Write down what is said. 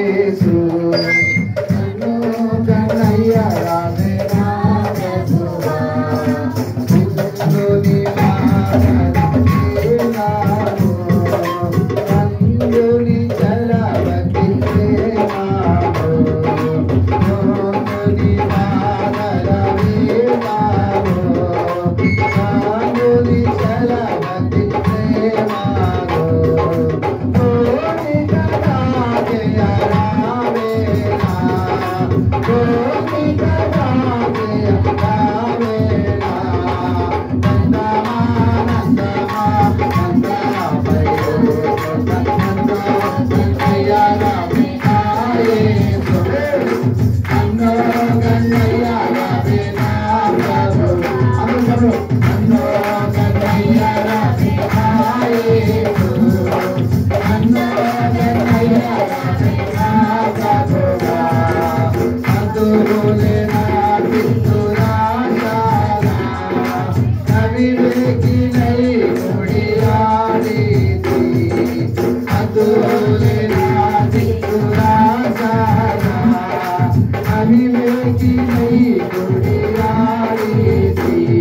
es see.